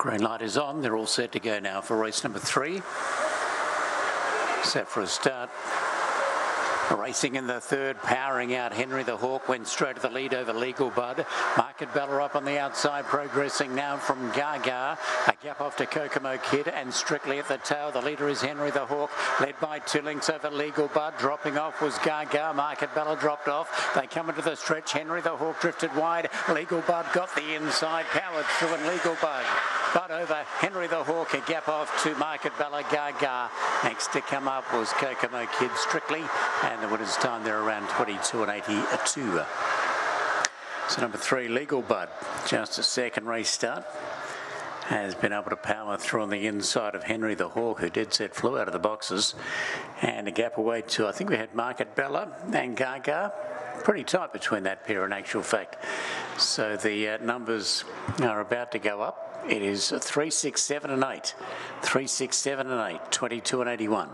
Green light is on. They're all set to go now for race number three. Set for a start. Racing in the third, powering out Henry the Hawk, went straight to the lead over Legal Bud. Market Bella up on the outside, progressing now from Gaga. A gap off to Kokomo Kid and strictly at the tail. The leader is Henry the Hawk, led by two links over Legal Bud. Dropping off was Gaga. Market Bella dropped off. They come into the stretch. Henry the Hawk drifted wide. Legal Bud got the inside, powered through and Legal Bud. But over Henry the Hawk, a gap off to Market Bella Gaga. Next to come up was Kokomo Kid Strictly and the winner's time there around 22 and 82. So number three, Legal Bud, just a second race start. Has been able to power through on the inside of Henry the Hawk, who dead set flew out of the boxes. And a gap away to, I think we had Market Bella and Gaga. Pretty tight between that pair in actual fact. So the uh, numbers are about to go up. It is 3, 6, 7 and 8. 3, 6, 7 and 8, 22 and 81.